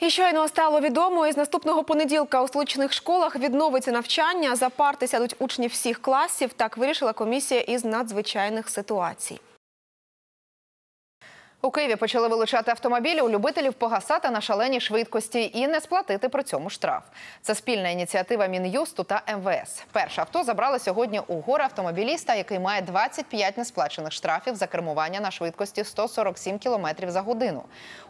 І щойно стало відомо, із наступного понеділка у столичних школах відновиться навчання. За парти сядуть учні всіх класів. Так вирішила комісія із надзвичайних ситуацій. У Києві почали вилучати автомобілі у любителів погасати на шаленій швидкості і не сплатити при цьому штраф. Це спільна ініціатива Мін'юсту та МВС. Перше авто забрали сьогодні у гори автомобіліста, який має 25 несплачених штрафів за кермування на швидкості 147 км за годину.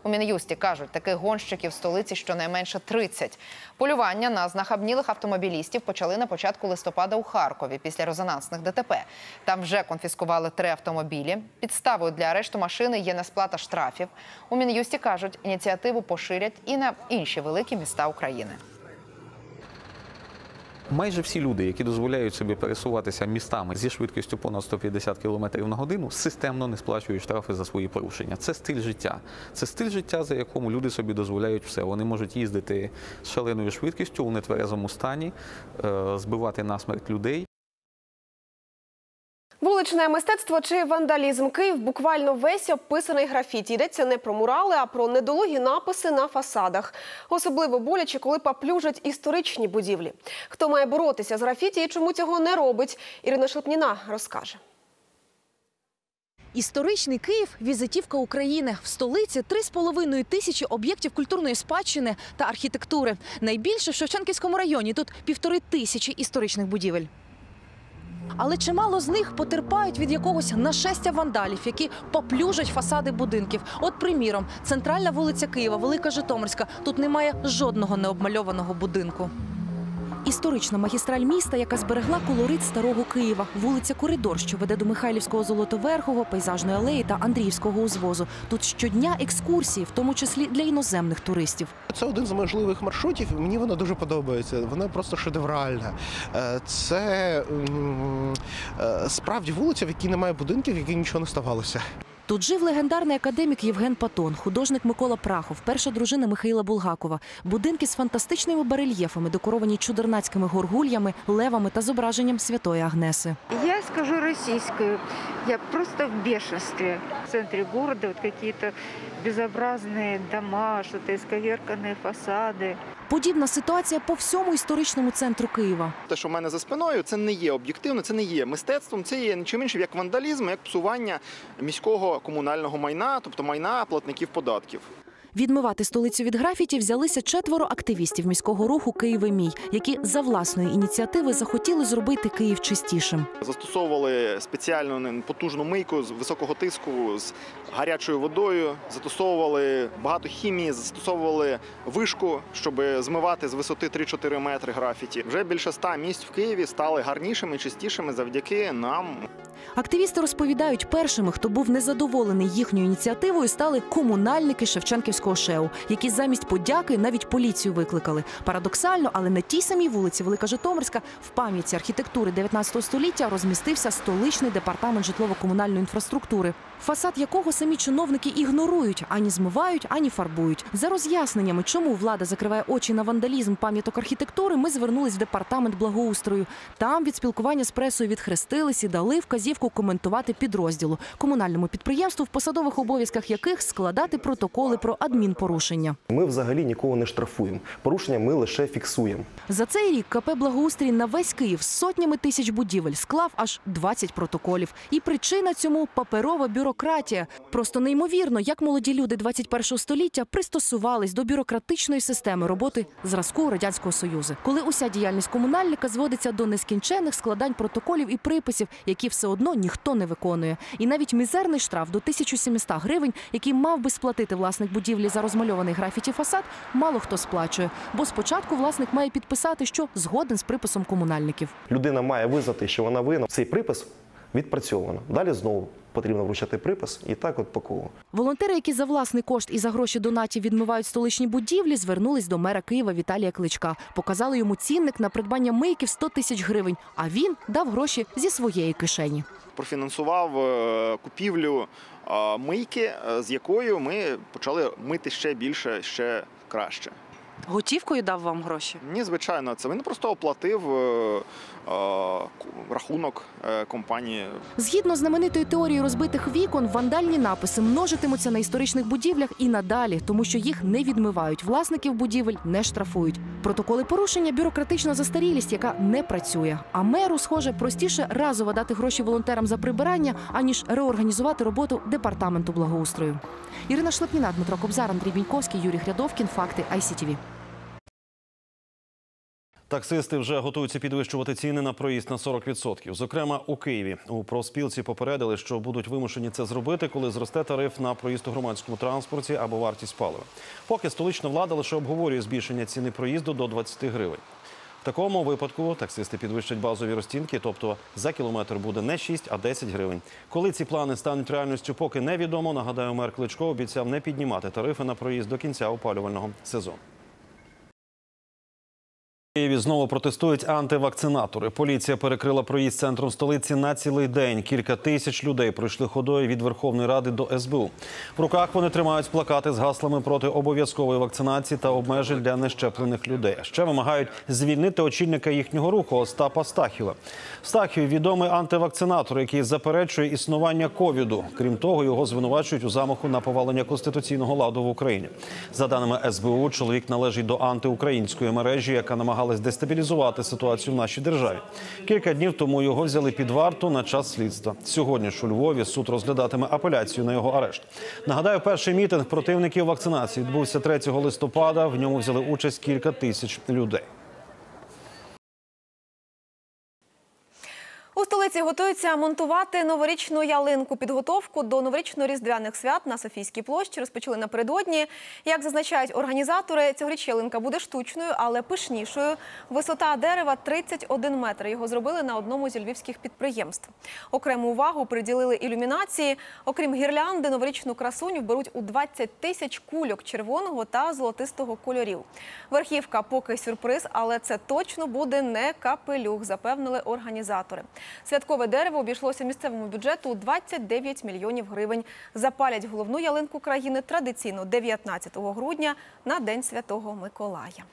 У Мін'юсті кажуть, таких гонщиків в столиці щонайменше 30. Полювання на знахабнілих автомобілістів почали на початку листопада у Харкові після резонансних ДТП. Там вже конфіскували три автомобілі. Підставою для арешту машини є несплата штрафів. У Мін'юсті кажуть, ініціативу поширять і на інші великі міста України. Майже всі люди, які дозволяють собі пересуватися містами зі швидкістю понад 150 км на годину, системно не сплачують штрафи за свої порушення. Це стиль життя. Це стиль життя, за якому люди собі дозволяють все. Вони можуть їздити з шаленою швидкістю у нетверезому стані, е, збивати насмерть людей. Вуличне мистецтво чи вандалізм Київ буквально весь обписаний графіті. Йдеться не про мурали, а про недолугі написи на фасадах. Особливо боляче, коли поплюжать історичні будівлі. Хто має боротися з графіті і чому цього не робить? Ірина Шлепніна розкаже. Історичний Київ – візитівка України. В столиці 3,5 тисячі об'єктів культурної спадщини та архітектури. Найбільше в Шевченківському районі. Тут півтори тисячі історичних будівель. Але чимало з них потерпають від якогось нашестя вандалів, які поплюжать фасади будинків. От, приміром, центральна вулиця Києва, Велика Житомирська. Тут немає жодного необмальованого будинку. Історична магістраль міста, яка зберегла колорит старого Києва, вулиця Коридор, що веде до Михайлівського Золотоверхого, пейзажної алеї та Андріївського узвозу. Тут щодня екскурсії, в тому числі для іноземних туристів. Це один з можливих маршрутів. Мені вона дуже подобається. Вона просто шедевральна. Е, Це е, справді вулиця, в якій немає будинків, в якій нічого не ставалося. Тут жив легендарний академік Євген Патон, художник Микола Прахов, перша дружина Михаїла Булгакова. Будинки з фантастичними барельєфами, декоровані чудернацькими горгульями, левами та зображенням святої Агнеси. Я скажу российскую. Я просто в бешенстве. В центре города вот какие-то безобразные дома, что-то исковерканные фасады. Подібна ситуація по всьому історичному центру Києва. Те, що в мене за спиною, це не є об'єктивно, це не є мистецтвом, це є нічим іншим як вандалізм, як псування міського комунального майна, тобто майна платників податків. Відмивати столицю від графіті взялися четверо активістів міського руху Києве мій, які за власної ініціативи захотіли зробити Київ чистішим. Застосовували спеціальну потужну мийку з високого тиску з гарячою водою, застосовували багато хімії, застосовували вишку, щоб змивати з висоти 3-4 метри графіті. Вже більше ста місць в Києві стали гарнішими, чистішими завдяки нам. Активісти розповідають, першими, хто був незадоволений їхньою ініціативою, стали комунальники Шевченківського шеу, які замість подяки навіть поліцію викликали. Парадоксально, але на тій самій вулиці Велика Житомирська в пам'яті архітектури 19 століття розмістився столичний департамент житлово-комунальної інфраструктури, фасад якого самі чиновники ігнорують, ані змивають, ані фарбують. За роз'ясненнями, чому влада закриває очі на вандалізм пам'яток архітектури, ми звернулись в департамент благоустрою. Там від спілкування з пресою відхрестились і дали вказівку коментувати підрозділу комунальному підприємству, в посадових обов'язках яких складати протоколи про адмінпорушення. Ми взагалі нікого не штрафуємо. Порушення ми лише фіксуємо. За цей рік КП «Благоустрій» на весь Київ з сотнями тисяч будівель склав аж 20 протоколів. І причина цьому – паперова бюрократія. Просто неймовірно, як молоді люди 21 століття пристосувались до бюрократичної системи роботи зразку Радянського Союзу. Коли уся діяльність комунальника зводиться до нескінченних складань протоколів і приписів, які все одно ніхто не виконує. І навіть мізерний штраф до 1700 гривень, який мав би сплатити власник будівлі за розмальований графіті фасад, мало хто сплачує. Бо спочатку власник має підписати, що згоден з приписом комунальників. Людина має визнати, що вона винна. Цей припис відпрацьовано. Далі знову потрібно вручати припис і так от по колу. Волонтери, які за власний кошт і за гроші донатів відмивають столичні будівлі, звернулись до мера Києва Віталія Кличка. Показали йому цінник на придбання мийки в 100 тисяч гривень, а він дав гроші зі своєї кишені. Профінансував е, купівлю е, мийки, е, з якою ми почали мити ще більше, ще краще. Готівкою дав вам гроші. Ні, звичайно, це він просто оплатив е, рахунок е, компанії. Згідно з знаменитою теорією розбитих вікон, вандальні написи множитимуться на історичних будівлях і надалі, тому що їх не відмивають. Власників будівель не штрафують. Протоколи порушення бюрократична застарілість, яка не працює. А меру, схоже, простіше разово дати гроші волонтерам за прибирання, аніж реорганізувати роботу департаменту благоустрою. Ірина Шлепніна, Дмитро Кобзар, Андрій Біньковський, Юрій Грядовкін. Факти ICTV. Таксисти вже готуються підвищувати ціни на проїзд на 40%. Зокрема, у Києві у профспілці попередили, що будуть вимушені це зробити, коли зросте тариф на проїзд у громадському транспорті або вартість палива. Поки столична влада лише обговорює збільшення ціни проїзду до 20 гривень. Такому випадку таксисти підвищать базові розцінки, тобто за кілометр буде не 6, а 10 гривень. Коли ці плани стануть реальністю, поки невідомо. Нагадаю, мер Кличко обіцяв не піднімати тарифи на проїзд до кінця опалювального сезону. Києві знову протестують антивакцинатори. Поліція перекрила проїзд центром столиці на цілий день. Кілька тисяч людей пройшли ходою від Верховної Ради до СБУ. В руках вони тримають плакати з гаслами проти обов'язкової вакцинації та обмежень для нещеплених людей. Ще вимагають звільнити очільника їхнього руху Остапа Стахіва. Стахів відомий антивакцинатор, який заперечує існування ковіду. Крім того, його звинувачують у замаху на повалення конституційного ладу в Україні. За даними СБУ, чоловік належить до антиукраїнської мережі, яка намагалась дестабілізувати ситуацію в нашій державі. Кілька днів тому його взяли під варту на час слідства. Сьогодні ж у Львові суд розглядатиме апеляцію на його арешт. Нагадаю, перший мітинг противників вакцинації відбувся 3 листопада. В ньому взяли участь кілька тисяч людей. Столиці готуються монтувати новорічну ялинку. Підготовку до новорічно-різдвяних свят на Софійській площі розпочали напередодні. Як зазначають організатори, цьогоріч ялинка буде штучною, але пишнішою. Висота дерева 31 метр. Його зробили на одному зі львівських підприємств. Окрему увагу приділили ілюмінації. Окрім гірлянди, новорічну красуню вберуть у 20 тисяч кульок червоного та золотистого кольорів. Верхівка поки сюрприз, але це точно буде не капелюх, запевнили організатори. Святкове дерево обійшлося місцевому бюджету у 29 мільйонів гривень. Запалять головну ялинку країни традиційно 19 грудня на День Святого Миколая.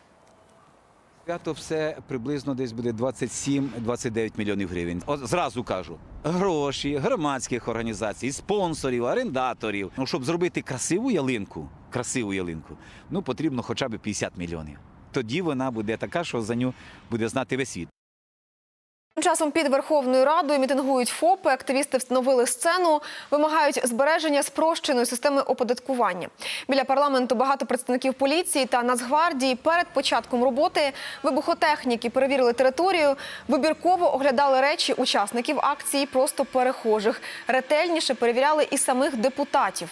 Свято все приблизно десь буде 27-29 мільйонів гривень. От зразу кажу, гроші громадських організацій, спонсорів, орендаторів. Ну, щоб зробити красиву ялинку, красиву ялинку, ну потрібно хоча б 50 мільйонів. Тоді вона буде така, що за нього буде знати весь світ. Часом під Верховною Радою мітингують ФОПи. Активісти встановили сцену, вимагають збереження спрощеної системи оподаткування. Біля парламенту багато представників поліції та Нацгвардії. Перед початком роботи вибухотехніки перевірили територію, вибірково оглядали речі учасників акції, просто перехожих. Ретельніше перевіряли і самих депутатів.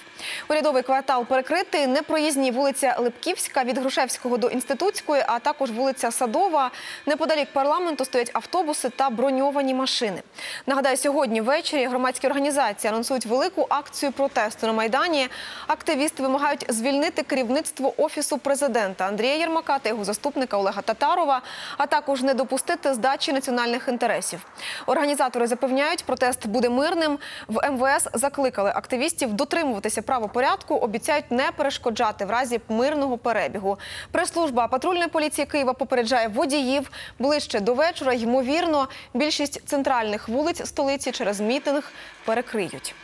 Урядовий квартал перекритий, непроїзні вулиця Липківська від Грушевського до Інститутської, а також вулиця Садова. Неподалік парламенту стоять автобуси та броньовані машини. Нагадаю, сьогодні ввечері громадські організації анонсують велику акцію протесту на Майдані. Активісти вимагають звільнити керівництво Офісу президента Андрія Єрмака та його заступника Олега Татарова, а також не допустити здачі національних інтересів. Організатори запевняють, протест буде мирним. В МВС закликали активістів дотримуватися правопорядку, обіцяють не перешкоджати в разі мирного перебігу. Прес-служба патрульної поліції Києва попереджає водіїв ближче до вечора. Ймовірно, більшість центральних вулиць столиці через мітинг перекриють.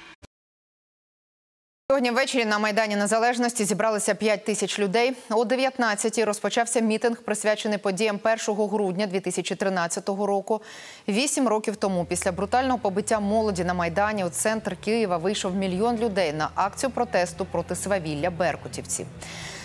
Сьогодні ввечері на Майдані Незалежності зібралися 5 тисяч людей. О 19-й розпочався мітинг, присвячений подіям 1 грудня 2013 року. Вісім років тому, після брутального побиття молоді на Майдані, у центр Києва вийшов мільйон людей на акцію протесту проти свавілля беркутівців.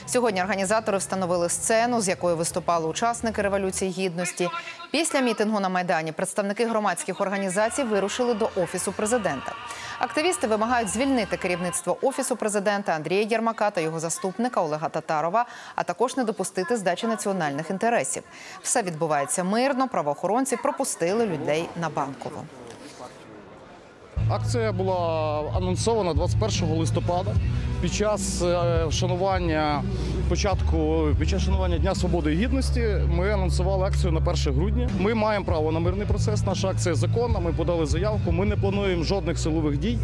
Сьогодні організатори встановили сцену, з якої виступали учасники Революції Гідності. Після мітингу на Майдані представники громадських організацій вирушили до Офісу президента. Активісти вимагають звільнити керівництво Офісу президента Андрія Єрмака та його заступника Олега Татарова, а також не допустити здачі національних інтересів. Все відбувається мирно. Правоохоронці пропустили людей на банкову. Акція була анонсована 21 листопада під час е, вшанування початку під час шанування Дня свободи і гідності. Ми анонсували акцію на 1 грудня. Ми маємо право на мирний процес. Наша акція законна. Ми подали заявку. Ми не плануємо жодних силових дій.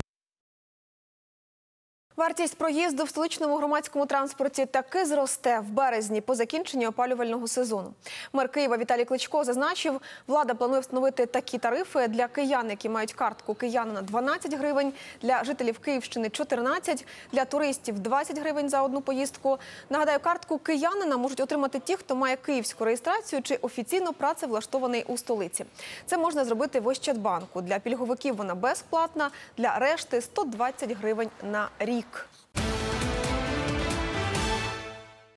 Вартість проїзду в столичному громадському транспорті таки зросте в березні по закінченні опалювального сезону. Мер Києва Віталій Кличко зазначив, влада планує встановити такі тарифи для киян, які мають картку киянина 12 гривень, для жителів Київщини 14, для туристів 20 гривень за одну поїздку. Нагадаю, картку киянина можуть отримати ті, хто має київську реєстрацію чи офіційно працевлаштований у столиці. Це можна зробити в Ощадбанку. Для пільговиків вона безплатна, для решти 120 гривень на рік.